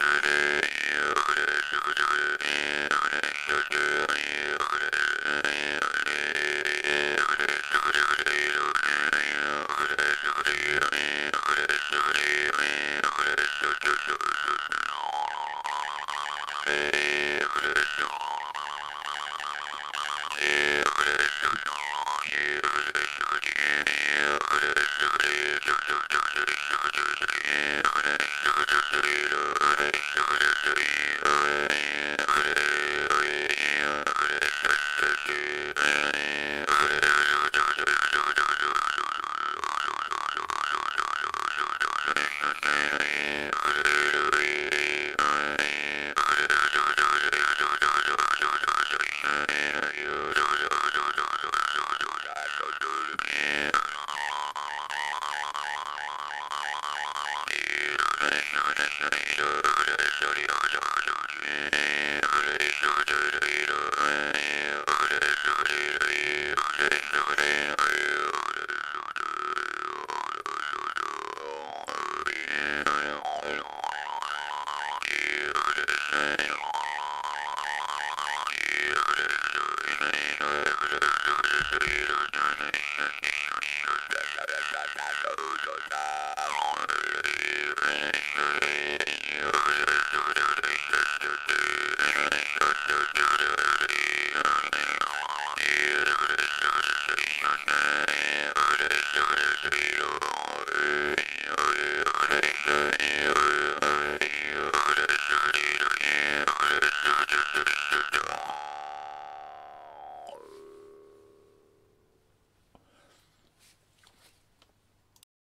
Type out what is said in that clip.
Yeah. Right.